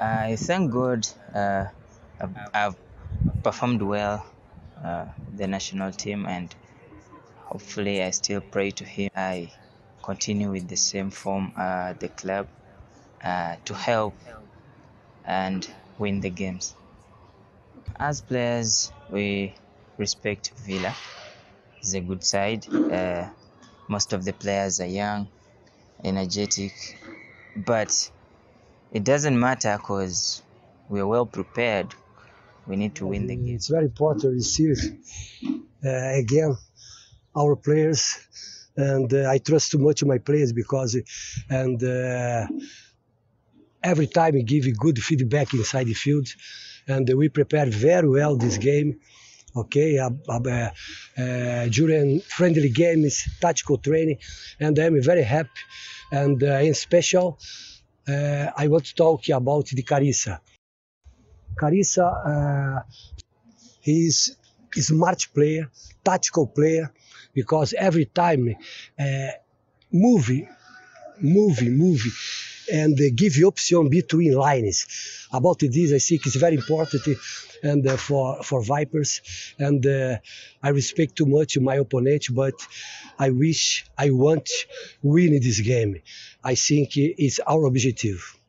I thank God uh, I've, performed well uh, the national team and hopefully I still pray to him I continue with the same form uh, the club uh, to help and win the games. As players, we respect Villa. It's a good side. Uh, most of the players are young, energetic, but it doesn't matter because we are well prepared. We need to win the game. It's very important to receive uh, again our players, and uh, I trust too much my players because, and uh, every time we give good feedback inside the field, and we prepared very well this game. Okay, uh, uh, uh, during friendly games, tactical training, and I'm very happy. And uh, in special, uh, I want to talk about the Carissa. Carissa, uh, he's a smart player, tactical player, because every time uh, movie, movie, movie, and give you option between lines. About this, I think it's very important and uh, for for Vipers. And uh, I respect too much my opponent, but I wish I want win this game. I think it's our objective.